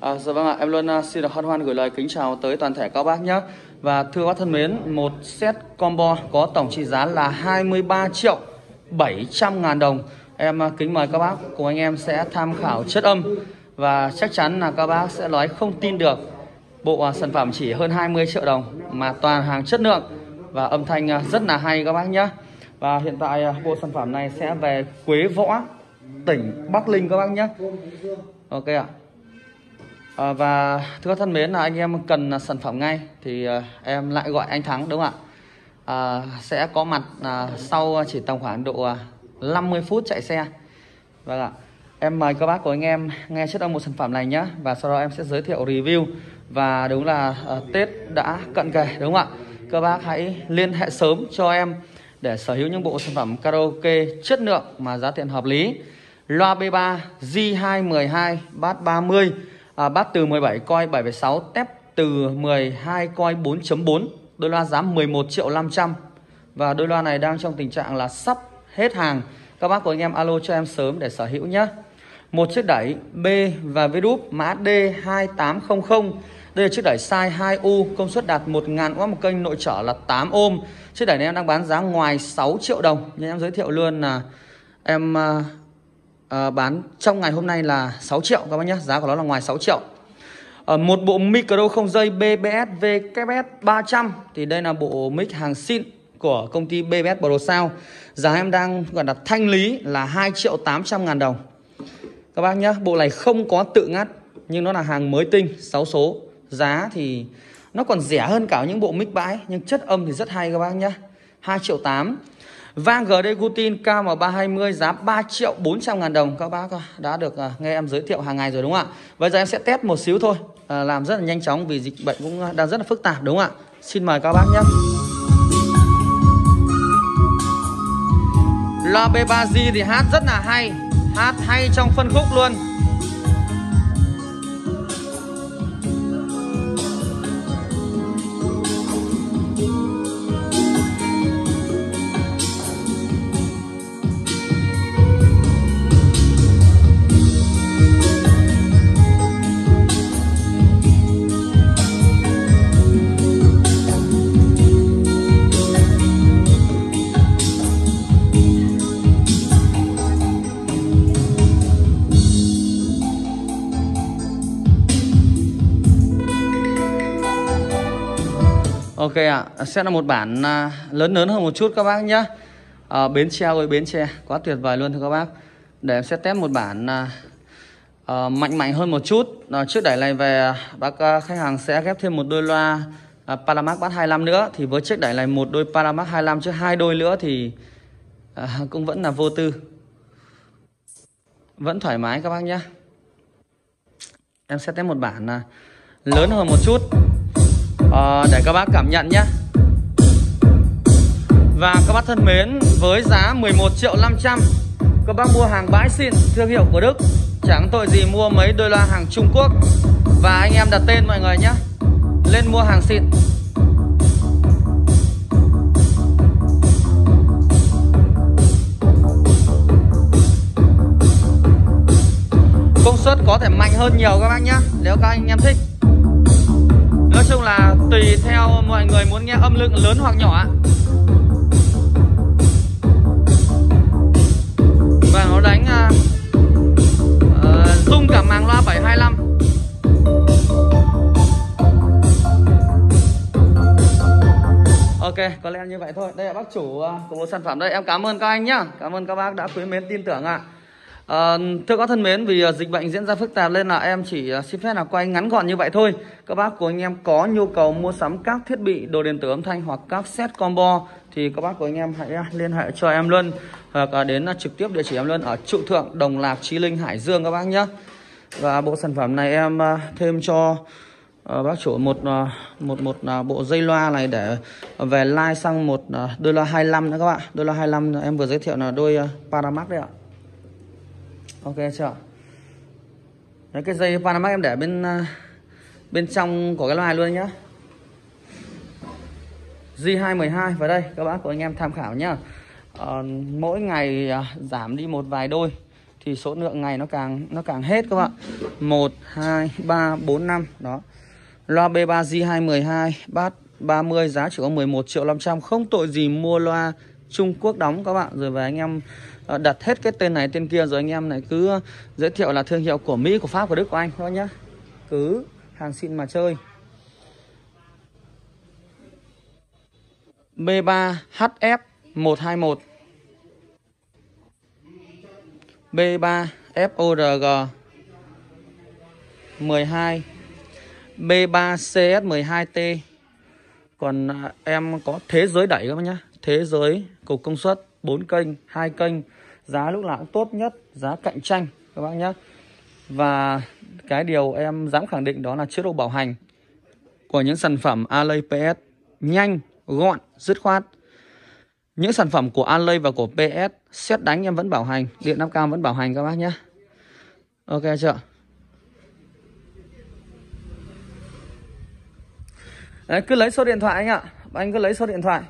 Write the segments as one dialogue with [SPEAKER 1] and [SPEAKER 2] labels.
[SPEAKER 1] À, dạ vâng ạ, em luôn uh, xin được hân hoan gửi lời kính chào tới toàn thể các bác nhé. Và thưa các thân mến, một set combo có tổng trị giá là 23 triệu 700 ngàn đồng. Em uh, kính mời các bác cùng anh em sẽ tham khảo chất âm và chắc chắn là các bác sẽ nói không tin được bộ uh, sản phẩm chỉ hơn 20 triệu đồng mà toàn hàng chất lượng và âm thanh uh, rất là hay các bác nhé. Và hiện tại uh, bộ sản phẩm này sẽ về Quế Võ, tỉnh Bắc Ninh các bác nhé. Ok ạ. À, và thưa các thân mến là anh em cần sản phẩm ngay thì ờ, em lại gọi anh Thắng đúng không ạ? À, sẽ có mặt à, sau chỉ tầm khoảng độ 50 phút chạy xe. Vâng ạ. Em mời các bác của anh em nghe chất âm một sản phẩm này nhé và sau đó em sẽ giới thiệu review và đúng là à, Tết đã cận kề đúng không ạ? Các bác hãy liên hệ sớm cho em để sở hữu những bộ sản phẩm karaoke chất lượng mà giá tiền hợp lý. Loa B3 J212 bass 30 à, bát từ 17 coi 7,6 tép từ 12 coi 4.4 đôi loa giá 11 triệu 500 và đôi loa này đang trong tình trạng là sắp hết hàng. Các bác của anh em alo cho em sớm để sở hữu nhé. Một chiếc đẩy B và V đúp mã D2800 đây là chiếc đẩy size 2U công suất đạt 1.000 W một kênh nội trở là 8 ôm chiếc đẩy này em đang bán giá ngoài 6 triệu đồng. Nhưng em giới thiệu luôn là em à, uh, bán trong ngày hôm nay là 6 triệu các bác nhé giá của nó là ngoài 6 triệu. À, một bộ micro không dây BBS VKS 300 thì đây là bộ mic hàng xịn của công ty BBS Pro Sound. Giá em đang gọi là thanh lý là 2 triệu 800 ngàn đồng. Các bác nhé bộ này không có tự ngắt nhưng nó là hàng mới tinh 6 số. Giá thì nó còn rẻ hơn cả những bộ mic bãi nhưng chất âm thì rất hay các bác nhé. 2 triệu 8 Vang GD Gutin KM320 giá 3 triệu 400 ngàn đồng. Các bác đã được à, nghe em giới thiệu hàng ngày rồi đúng không ạ? Bây giờ em sẽ test một xíu thôi à, Làm rất là nhanh chóng vì dịch bệnh cũng à, đang rất là phức tạp đúng không ạ? Xin mời các bác nhé. Loa B3G thì hát rất là hay Hát hay trong phân khúc luôn. Ok ạ, à, sẽ là một bản à, lớn lớn hơn một chút các bác nhé à, Bến Tre ơi Bến Tre, quá tuyệt vời luôn thưa các bác. Để em sẽ test một bản à, à, mạnh mạnh hơn một chút. À, Trước đẩy này về à, bác à, khách hàng sẽ ghép thêm một đôi loa à, Paramax Bass 25 nữa. Thì với chiếc đẩy này một đôi Paramax 25 chứ hai đôi nữa thì à, cũng vẫn là vô tư. Vẫn thoải mái các bác nhá. Em sẽ test một bản à, lớn hơn một chút à, để các bác cảm nhận nhé. Và các bác thân mến với giá 11 triệu 500 các bác mua hàng bãi xịn thương hiệu của Đức. Chẳng tội gì mua mấy đôi loa hàng Trung Quốc. Và anh em đặt tên mọi người nhé. Lên mua hàng xịn. Công suất có thể mạnh hơn nhiều các bác nhé nếu các anh em thích. Nói chung là tùy theo mọi người muốn nghe âm lượng lớn hoặc nhỏ Và nó đánh uh, uh, rung cả màng loa 725 Ok, có lẽ như vậy thôi. Đây là bác chủ à, của một sản phẩm đây. Em cảm ơn các anh nhá. Cảm ơn các bác đã quý mến tin tưởng ạ. à. À, thưa các thân mến, vì ờ, dịch bệnh diễn ra phức tạp nên là em chỉ ờ, xin phép là quay ngắn gọn như vậy thôi. Các bác của anh em có nhu cầu mua sắm các thiết bị đồ điện tử âm thanh hoặc các set combo thì các bác của anh em hãy liên hệ cho em luôn hoặc đến trực tiếp địa chỉ em luôn ở trụ thượng Đồng Lạc Chí Linh Hải Dương các bác nhé. Và bộ sản phẩm này em thêm cho bác chủ một một một bộ dây loa này để về like sang một đôi loa 25 nữa các bạn. Đôi loa 25 em vừa giới thiệu là đôi Paramax đấy ạ ok chưa? Đấy, cái dây panama em để bên à, bên trong của cái loài luôn nhá. J212 vào đây các bác của anh em tham khảo nhá. À, mỗi ngày uh, giảm đi một vài đôi thì số lượng ngày nó càng nó càng hết các bạn. 1 2 3 4 5 đó. Loa B3 J212 bát 30 giá chỉ có 11 triệu 500 không tội gì mua loa Trung Quốc đóng các bạn. Rồi và anh em ờ, đặt hết cái tên này, tên kia, rồi anh em này cứ ờ, giới thiệu là thương hiệu của Mỹ, của Pháp, của Đức, của anh thôi nhá. Cứ hàng xịn mà chơi. B3 HF 121 B3 FORG 12 B3 CS12T còn ờ, em có thế giới đẩy các bác nhá thế giới cục công suất 4 kênh hai kênh giá lúc nào cũng tốt nhất giá cạnh tranh các bác nhé. Và cái điều em dám khẳng định đó là chế độ bảo hành của những sản phẩm Alley PS nhanh gọn dứt khoát. Những sản phẩm của Alley và của PS xét đánh em vẫn bảo hành điện Nam Cam vẫn bảo hành các bác nhé. Ok chưa? Đấy, cứ lấy số điện thoại anh ạ. Anh cứ lấy số điện thoại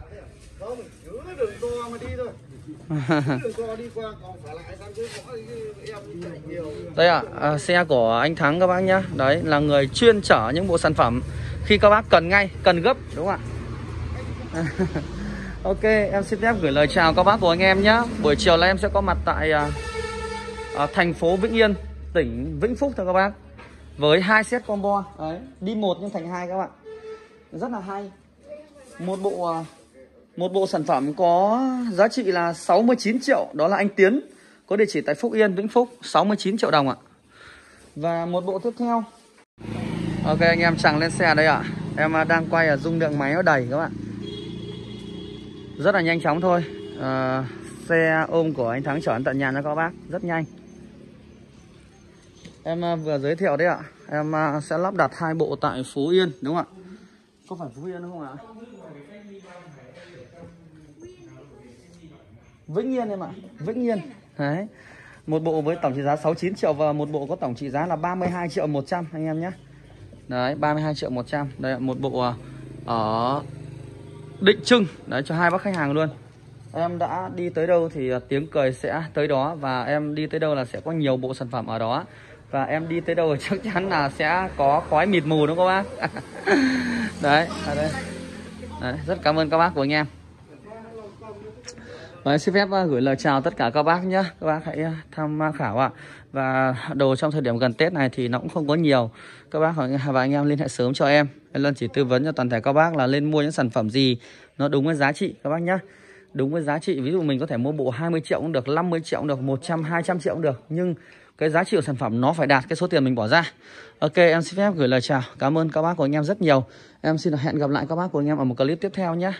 [SPEAKER 1] đây ạ à, xe của anh Thắng các bác nhá. Đấy là người chuyên chở những bộ sản phẩm. Khi các bác cần ngay cần gấp đúng không ạ? Ok em xin phép gửi lời chào các bác của anh em nhé buổi chiều là em sẽ có mặt tại à, à, thành phố Vĩnh Yên tỉnh Vĩnh Phúc thôi các bác. Với hai set combo. Đấy đi một nhưng thành hai các bạn. Rất là hay. Một bộ à, một bộ sản phẩm có giá trị là 69 triệu đó là anh Tiến. Có địa chỉ tại Phúc Yên Vĩnh Phúc 69 triệu đồng ạ. Và một bộ tiếp theo. Ok anh em chẳng lên xe đây ạ. Em à, đang quay ở dung lượng máy nó đầy các bạn. Rất là nhanh chóng thôi. À, xe ôm của anh Thắng chở tận nhà cho các bác. Rất nhanh. Em à, vừa giới thiệu đấy ạ. Em à, sẽ lắp đặt hai bộ tại Phú Yên đúng không ạ? Có phải Phú Yên không ạ? Vĩnh Yên em ạ, Vĩnh Yên. Đấy. Một bộ với tổng trị giá 69 triệu và một bộ có tổng trị giá là 32 triệu 100 anh em nhé. Đấy, 32 triệu 100. Đây một bộ à, ở Định Trưng đấy cho hai bác khách hàng luôn. Em đã đi tới đâu thì à, tiếng cười sẽ tới đó và em đi tới đâu là sẽ có nhiều bộ sản phẩm ở đó và em đi tới đâu chắc chắn là sẽ có khói mịt mù đúng không bác đấy ở đây đấy, rất cảm ơn các bác của anh em Đấy, xin phép ờ, gửi lời chào tất cả các bác nhé Các bác hãy ờ, tham khảo ạ. Và đồ trong thời điểm gần Tết này thì nó cũng không có nhiều. Các bác và anh em liên hệ sớm cho em. Em luôn chỉ tư vấn cho toàn thể các bác là lên mua những sản phẩm gì Nó đúng với giá trị các bác nhé Đúng với giá trị Ví dụ mình có thể mua bộ 20 triệu cũng được 50 triệu cũng được 100, 200 triệu cũng được. Nhưng cái giá trị của sản phẩm nó phải đạt cái số tiền mình bỏ ra. Ok em xin phép gửi lời chào. Cảm ơn các bác của anh em rất nhiều. Em xin hẹn gặp lại các bác của anh em ở một clip tiếp theo nhé